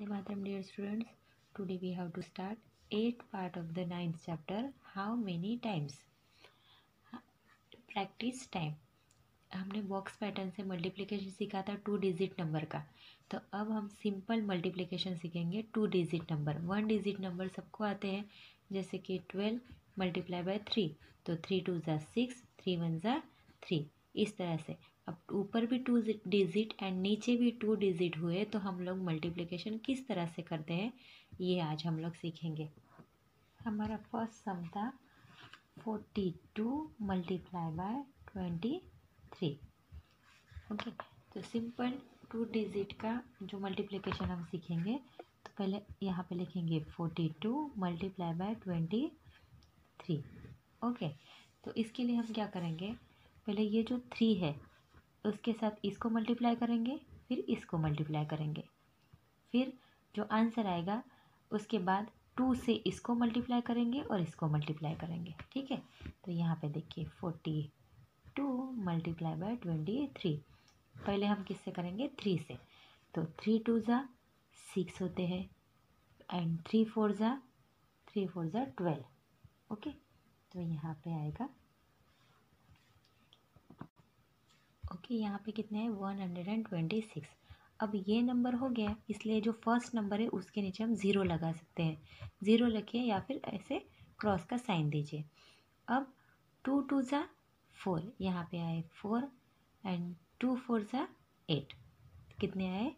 Vande Mataram dear students. Today we have to start eighth part of the ninth chapter. How many times? Practice time हमने box pattern से multiplication सीखा था two digit number का तो अब हम simple multiplication सीखेंगे two digit number one digit number सबको आते हैं, जैसे कि ट्वेल्व मल्टीप्लाई बाय थ्री तो थ्री टू ज़ा सिक्स थ्री वन ज़ा थ्री इस तरह से अब ऊपर भी टू डिजिट एंड नीचे भी टू डिजिट हुए तो हम लोग मल्टीप्लिकेशन किस तरह से करते हैं, ये आज हम लोग सीखेंगे। हमारा फ़र्स्ट सम था forty two multiply by twenty three okay तो सिंपल टू डिजिट का जो मल्टीप्लिकेशन हम सीखेंगे तो पहले यहाँ पे लिखेंगे forty two multiply by twenty three okay तो इसके लिए हम क्या करेंगे, पहले ये जो थ्री है उसके साथ इसको मल्टीप्लाई करेंगे, फिर इसको मल्टीप्लाई करेंगे। फिर जो आंसर आएगा, उसके बाद टू से इसको मल्टीप्लाई करेंगे और इसको मल्टीप्लाई करेंगे, ठीक है? तो यहाँ पे देखिए forty two multiply by twenty three पहले हम किससे करेंगे? थ्री से। तो थ्री टू ज़ा सिक्स होते हैं। एंड थ्री फोर ज़ा थ्री फोर ज़ा ट्वेल्व ओके तो यहाँ पे आएगा ओके, यहाँ पे कितने हैं? One hundred and twenty six अब ये नंबर हो गया, इसलिए जो फ़र्स्ट नंबर है, उसके नीचे हम ज़ीरो लगा सकते हैं। ज़ीरो लिखिए या फिर ऐसे क्रॉस का साइन दीजिए। अब टू टू ज़ा फोर, यहाँ पे आए फोर एंड टू फोर ज़ा एट। कितने आए?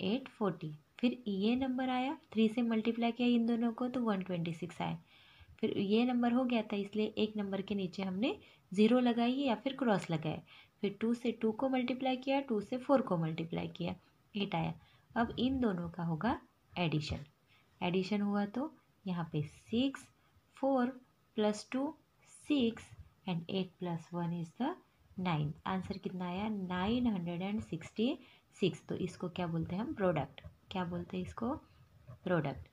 Eight forty. फिर ये नंबर आया, थ्री से मल्टीप्लाई किया इन दोनों को तो वन ट्वेंटी सिक्स आए। फिर ये नंबर हो गया था, इसलिए एक नंबर के नीचे हमने ज़ीरो लगाई या फिर क्रॉस लगाए। फिर टू से टू को मल्टीप्लाई किया, टू से फोर को मल्टीप्लाई किया एट आया। अब इन दोनों का होगा एडिशन एडिशन हुआ तो यहाँ पे six four plus two six and eight plus one is the nine answer कितना आया? Nine hundred and sixty six तो इसको क्या बोलते हैं हम? प्रोडक्ट क्या बोलते हैं इसको? प्रोडक्ट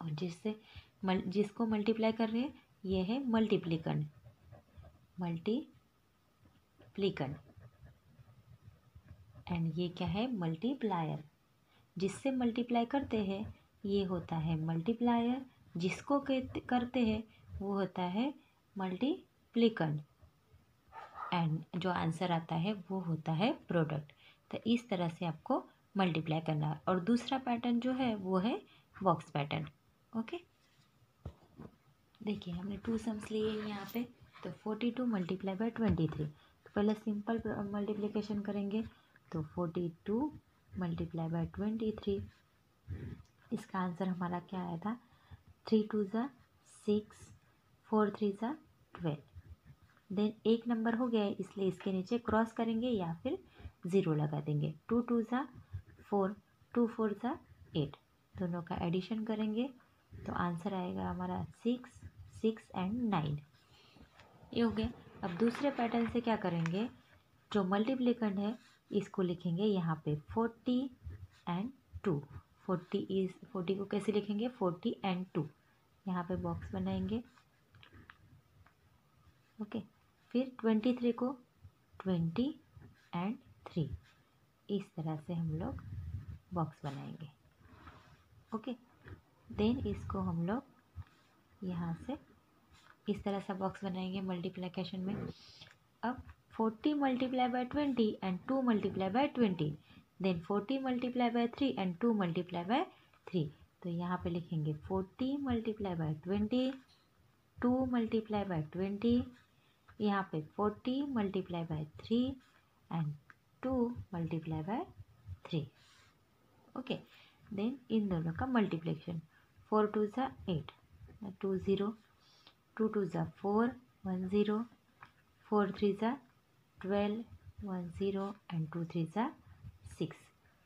और जिससे मल, जिसको मल्टीप्लाई कर रहे हैं, ये है मल्टीप्लिकन मल्टीप्लिकन एंड ये क्या है? मल्टीप्लायर जिससे मल्टीप्लाई करते हैं, ये होता है मल्टीप्लायर जिसको करते हैं, वो होता है मल्टीप्लिकन एंड जो आंसर आता है, वो होता है प्रोडक्ट तो इस तरह से आपको मल्टीप्लाई करना है। और दूसरा पैटर्न जो है, वो है बॉक्स पैटर्न ओके देखिए, हमने टू सम्स लिए यहाँ पे। तो forty two multiply by twenty three पहले सिंपल मल्टीप्लिकेशन करेंगे तो forty two multiply by twenty three इसका आंसर हमारा क्या आया था? थ्री टू ज़ा सिक्स फोर थ्री ज़ा ट्वेल्व देन एक नंबर हो गया है, इसलिए इसके नीचे क्रॉस करेंगे या फिर ज़ीरो लगा देंगे। टू टू ज़ा फोर टू फोर ज़ा एट दोनों का एडिशन करेंगे तो आंसर आएगा हमारा सिक्स सिक्स एंड नाइन ये हो गया। अब दूसरे पैटर्न से क्या करेंगे? जो मल्टीप्लिकेंट है, इसको लिखेंगे यहाँ पे forty and two forty is forty को कैसे लिखेंगे? फोर्टी एंड टू यहाँ पे बॉक्स बनाएँगे। ओके फिर ट्वेंटी थ्री को ट्वेंटी एंड थ्री इस तरह से हम लोग बॉक्स बनाएँगे। ओके देन इसको हम लोग यहाँ से इस तरह से बॉक्स बनाएँगे मल्टीप्लिकेशन में। अब forty multiply by twenty and two multiply by twenty then forty multiply by three and two multiply by three तो यहाँ पे लिखेंगे forty multiply by twenty two multiply by twenty यहाँ पे forty multiply by three and two multiply by three okay then इन दोनों का multiplication four two ज़ा eight two zero two two ज़ा four, one zero, four three ज़ा twelve, one zero and two three ज़ा six.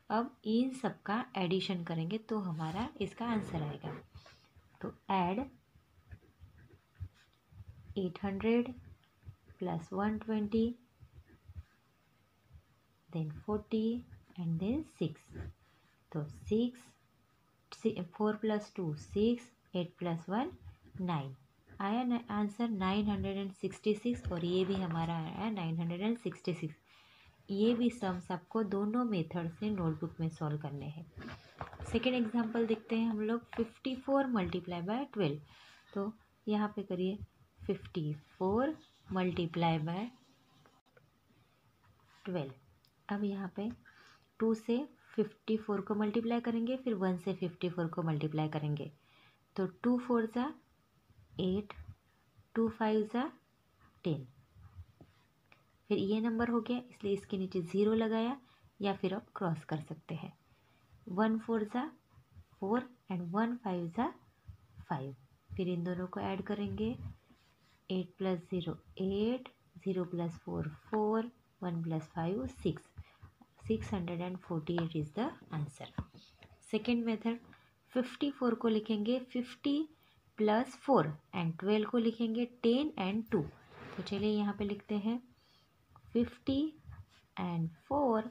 अब इन सब का एडिशन करेंगे तो हमारा इसका आंसर आएगा। तो add eight hundred plus one twenty, then forty and then six. तो six four plus two six, eight plus one nine. आया answer nine hundred and sixty six और ये भी हमारा आया nine hundred and sixty six ये भी sums आपको दोनों मेथड से नोटबुक में सॉल्व करने हैं. सेकेंड एग्ज़ाम्पल देखते हैं हम लोग fifty four multiply by twelve तो यहाँ पे करिए fifty four multiply by twelve अब यहाँ पे टू से फिफ्टी फोर को मल्टीप्लाई करेंगे, फिर वन से फिफ्टी फोर को मल्टीप्लाई करेंगे. तो टू फोर ज़ा एट टू फाइव ज़ा टेन फिर ये नंबर हो गया, इसलिए इसके नीचे ज़ीरो लगाया, या फिर आप क्रॉस कर सकते हैं। वन फोर ज़ा फोर एंड वन फाइव ज़ा फाइव फिर इन दोनों को ऐड करेंगे। Eight plus zero eight zero plus four four one plus five six six hundred and forty eight is the answer second method fifty four को लिखेंगे fifty plus four and twelve को लिखेंगे ten and two तो चलिए यहाँ पे लिखते हैं फिफ्टी एंड फोर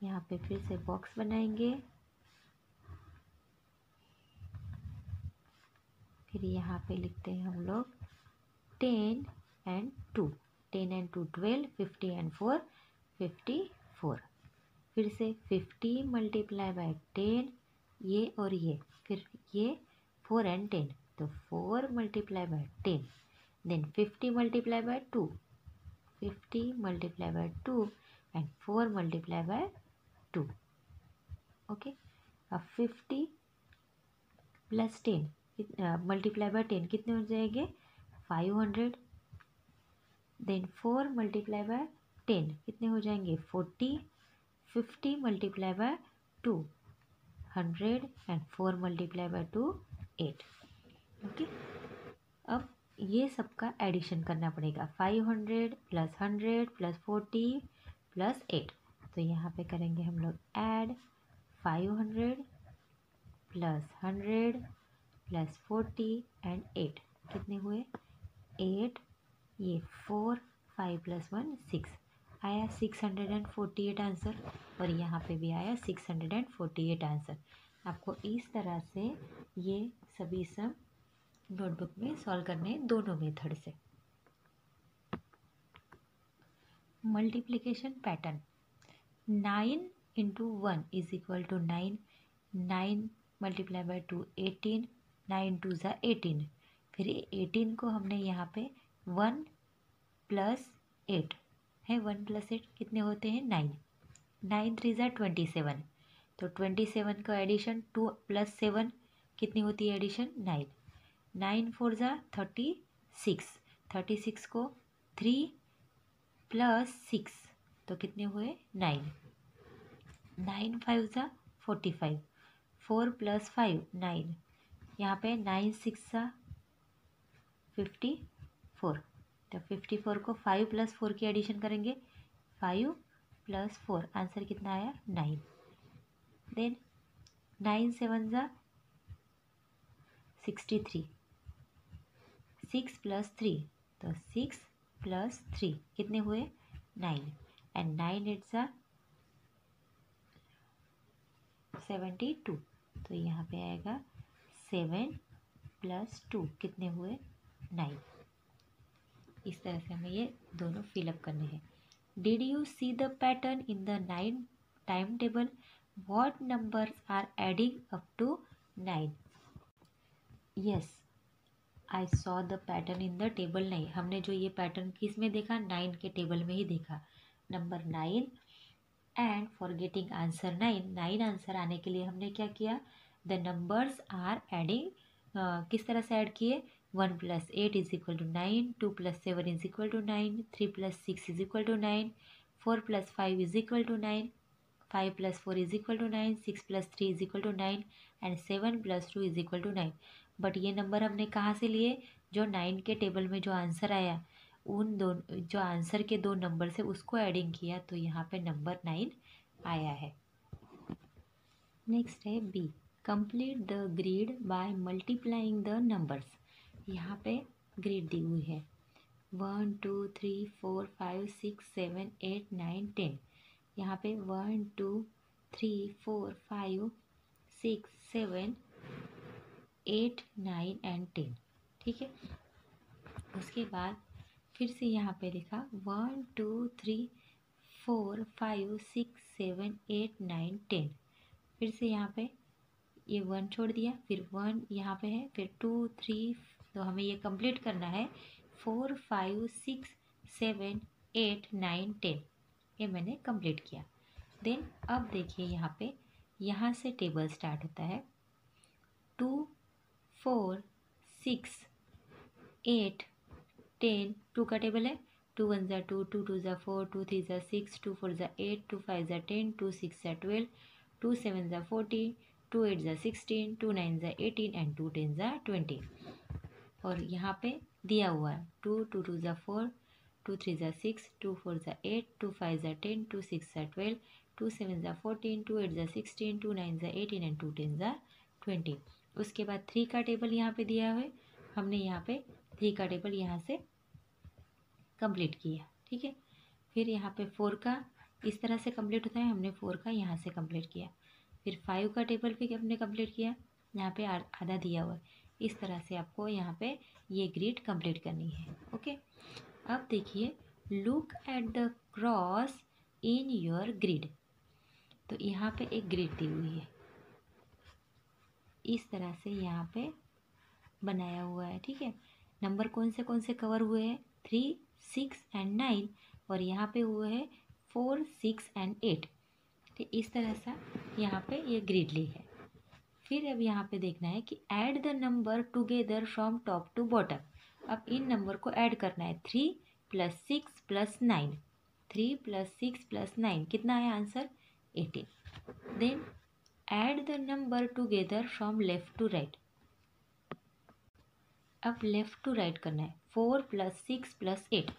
यहाँ पे फिर से बॉक्स बनाएँगे। फिर यहाँ पे लिखते हैं हम लोग ten and two ten and two twelve fifty and four fifty four फिर से फिफ्टी मल्टीप्लाई बाय टेन ये और ये. फिर ये फोर एंड टेन तो four multiply by ten then fifty multiply by two fifty multiply by two and four multiply by two okay अब fifty plus ten multiply by ten कितने हो जाएँगे? Five hundred then four multiply by ten कितने हो जाएँगे? Forty fifty multiply by two hundred and four multiply by two eight okay अब ये सबका एडिशन करना पड़ेगा। Five hundred plus hundred plus forty plus eight तो यहाँ पे करेंगे हम लोग add five hundred plus hundred plus forty and eight कितने हुए? एट ये four five plus one six आया six hundred and forty eight answer और यहाँ पे भी आया six hundred and forty eight answer आपको इस तरह से ये सभी सब नोटबुक में सॉल्व करने हैं दोनों मेथड से। Multiplication pattern nine into one is equal to nine nine multiply by two eighteen nine two ज़ा एटीन फिर एटीन को हमने यहाँ पे वन प्लस एट है वन प्लस एट कितने होते हैं? नाइन नाइन थ्री ज़ा ट्वेंटी सेवन तो ट्वेंटी सेवन का एडिशन टू प्लस सेवन कितनी होती है एडिशन नाइन नाइन फोर ज़ा थर्टी सिक्स थर्टी सिक्स को थ्री प्लस सिक्स तो कितने हुए? नाइन नाइन फाइव ज़ा forty five four plus five nine यहाँ पे नाइन सिक्स ज़ा फिफ्टी फोर तो फिफ्टी फोर को फाइव प्लस फोर की एडिशन करेंगे. फाइव प्लस फोर आंसर कितना आया? नाइन नाइन सेवन ज़ा sixty three six plus three तो सिक्स प्लस थ्री कितने हुए? नाइन एंड नाइन एट ज़ा सेवेंटी टू तो यहाँ पे आएगा सेवन प्लस टू कितने हुए? नाइन इस तरह से हमें ये दोनों फिलअप करने हैं। Did you see the pattern in the nine time table what numbers are adding up to nine yes I saw the pattern in the table नहीं हमने जो ये पैटर्न किसमें देखा? नाइन के टेबल में ही देखा। Number nine and for getting answer nine nine answer आने के लिए हमने क्या किया? द नंबर्स आर एडिंग किस तरह से ऐड किए? One plus eight is equal to nine two plus seven is equal to nine three plus six is equal to nine four plus five is equal to nine five plus four is equal to nine six plus three is equal to nine and seven plus two is equal to nine but ये number हमने कहाँ से लिए? जो nine के table में जो answer आया, उन दो जो आंसर के दो नंबर से उसको एडिंग किया तो यहाँ पे नंबर नाइन आया है। नेक्स्ट है B complete the grid by multiplying the numbers यहाँ पे ग्रीड दी हुई है। One two three four five six seven eight nine ten यहाँ पे one, two, three, four, five, six, seven, eight, nine and ten. ठीक है? उसके बाद फिर से यहाँ पे लिखा, one, two, three, four, five, six, seven, eight, nine, ten. फिर से यहाँ पे ये वन छोड़ दिया, फिर वन यहाँ पे है, फिर टू, थ्री तो हमें ये कंप्लीट करना है। Four, five, six, seven, eight, nine, ten. ये मैंने कंप्लीट किया। देन अब देखिए यहाँ पे, यहाँ से टेबल स्टार्ट होता है। Two four six eight ten two का टेबल है। टू वन ज़ा टू टू टू ज़ा फोर टू थ्री ज़ा सिक्स टू फोर ज़ा एट टू फाइव ज़ा टेन टू सिक्स ज़ा ट्वेल्व टू सेवन ज़ा फोर्टीन टू एट ज़ा सिक्सटीन टू नाइन ज़ा एटीन एंड टू टेन ज़ा ट्वेंटी और यहाँ पे दिया हुआ है। टू टू टू ज़ा फोर टू थ्री ज़ा सिक्स टू फोर ज़ा एट टू फाइव ज़ा टेन टू सिक्स ज़ा ट्वेल्व टू सेवन ज़ा फोर्टीन टू एट ज़ा सिक्सटीन टू नाइन ज़ा एटीन एंड टू टेन ज़ा ट्वेंटी उसके बाद थ्री का टेबल यहाँ पे दिया हुआ है। हमने यहाँ पे थ्री का टेबल यहाँ से कंप्लीट किया, ठीक है? फिर यहाँ पे फोर का इस तरह से कंप्लीट होता है। हमने फोर का यहाँ से कंप्लीट किया। फिर फाइव का टेबल भी हमने कंप्लीट किया। यहाँ पे आधा दिया हुआ है। इस तरह से आपको यहाँ पे ये ग्रिड कंप्लीट करनी है ओके अब देखिए look at the cross in your grid तो यहाँ पे एक ग्रिड दी हुई है। इस तरह से यहाँ पे बनाया हुआ है, ठीक है? नंबर कौन से कौन से कवर हुए हैं? थ्री सिक्स एंड नाइन और यहाँ पे हुए हैं फोर सिक्स एंड एट तो इस तरह से यहाँ पे ये ग्रिड ली है। फिर अब यहाँ पे देखना है कि add the number together from top to bottom अब इन नंबर को ऐड करना है। Three plus six plus nine three plus six plus nine कितना है answer? Eighteen then add the number together from left to right अब left to right करना है। Four plus six plus eight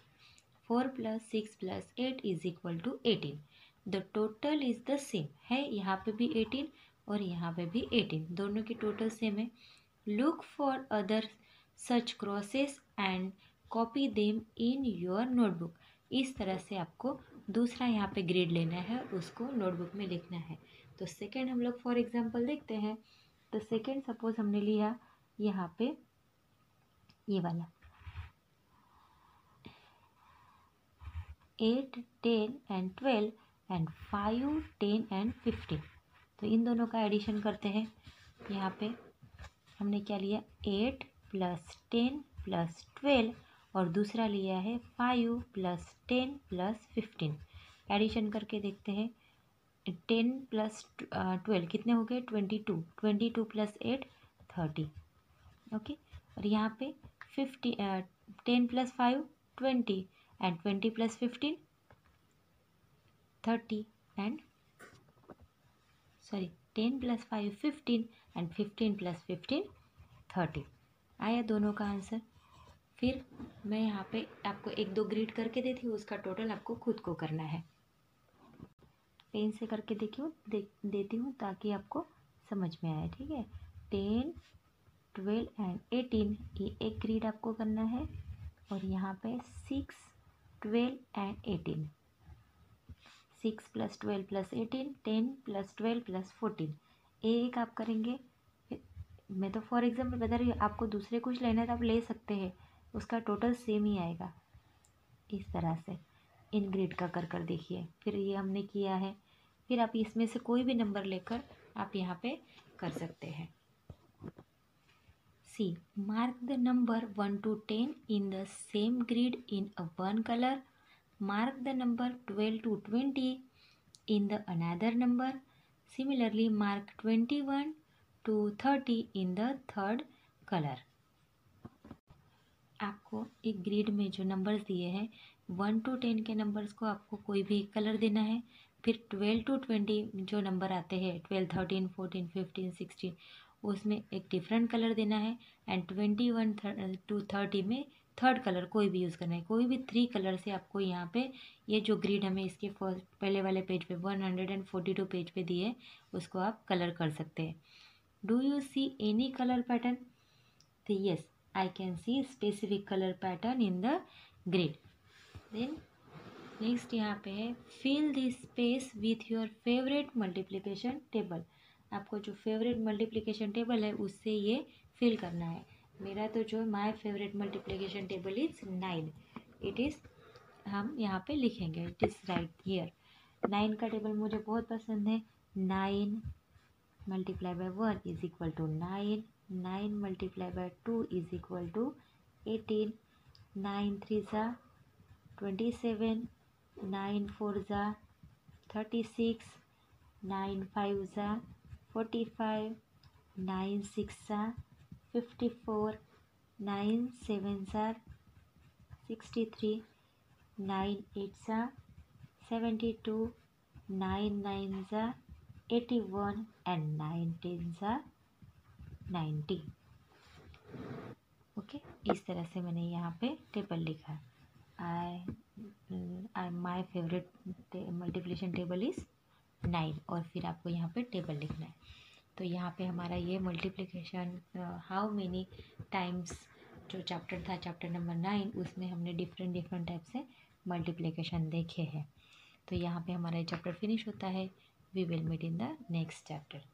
four plus six plus eight is equal to eighteen the total is the same है यहाँ पे भी eighteen और यहाँ पे भी एटीन दोनों की टोटल सेम है। Look for other such crosses and copy them in your notebook इस तरह से आपको दूसरा यहाँ पे ग्रेड लेना है, उसको नोटबुक में लिखना है। तो सेकेंड हम लोग फॉर एग्ज़ाम्पल देखते हैं। तो सेकेंड सपोज़ हमने लिया यहाँ पे ये वाला। Eight ten and twelve and five ten and fifteen तो इन दोनों का एडिशन करते हैं। यहाँ पे हमने क्या लिया? Eight plus ten plus twelve और दूसरा लिया है five plus ten plus fifteen. Addition करके देखते हैं। टेन प्लस ट्वेल्व कितने हो गए? Twenty two. Twenty two plus eight, thirty. Okay? और यहाँ पे fifty ten plus five, twenty. And twenty plus fifteen, thirty. And sorry ten plus five, fifteen. And fifteen plus fifteen, thirty. आया दोनों का answer. फिर मैं यहाँ पे आपको एक दो ग्रीड करके देती हूँ उसका टोटल आपको खुद को करना है। पेन से करके देखिए दे, देती हूँ ताकि आपको समझ में आए ठीक है? टेन ट्वेल्व एंड एटीन ये एक ग्रीड आपको करना है। और यहाँ पे six twelve and eighteen six plus twelve plus eighteen ten plus twelve plus fourteen एक आप करेंगे मैं तो फॉर एग्ज़ाम्पल बता रही हूँ, आपको दूसरे कुछ लेना है तो आप ले सकते हैं। उसका टोटल सेम ही आएगा। इस तरह से। इन ग्रिड का कर कर देखिए। फिर ये हमने किया है। फिर आप इसमें से कोई भी नंबर लेकर आप यहाँ पे कर सकते हैं। C mark the number one to ten in the same grid in a one colour mark the number 12 to 20 in the another number. Similarly, mark 21 to 30 in the third color आपको एक grid में जो numbers दिए हैं one to ten के numbers को आपको कोई भी कलर देना है, फिर ट्वेल्व टू ट्वेंटी जो नंबर आते हैं twelve thirteen fourteen fifteen sixteen उसमें एक डिफरेंट कलर देना है and twenty one to thirty में थर्ड कलर कोई भी यूज़ करना है। कोई भी थ्री कलर से आपको यहाँ पे ये जो ग्रीड हमें इसके फ़र्स्ट पहले वाले पेज पे one hundred and forty two page पे दिए उसको आप कलर कर सकते हैं। Do you see any colour pattern तो yes I can see specific colour pattern in the grid then next यहाँ पे है fill this space with your favourite multiplication table आपको जो फेवरेट मल्टीप्लिकेशन टेबल है, उससे ये फिल करना है। मेरा तो जो my favourite multiplication table is nine it is हम यहाँ पे लिखेंगे it is right here nine का टेबल मुझे बहुत पसंद है। Nine Multiply by 1 is equal to 9 9 multiply by 2 is equal to 18 9 3s are 27 9 4s are 36 9 5s are 45 9 6s are 54 9 7s are 63 9 8s are 72 9 9s are eighty one and nine ten ज़ा ninety okay इस तरह से मैंने यहाँ पे table लिखा है। I I my favourite multiplication table is nine और फिर आपको यहाँ पे टेबल लिखना है। तो यहाँ पे हमारा ये मल्टीप्लिकेशन हाउ मेनी टाइम्स जो चैप्टर था चैप्टर नंबर नाइन उसमें हमने डिफरेंट डिफरेंट टाइप से मल्टीप्लिकेशन देखे हैं। तो यहाँ पे हमारा चैप्टर फिनिश होता है। We will meet in the next chapter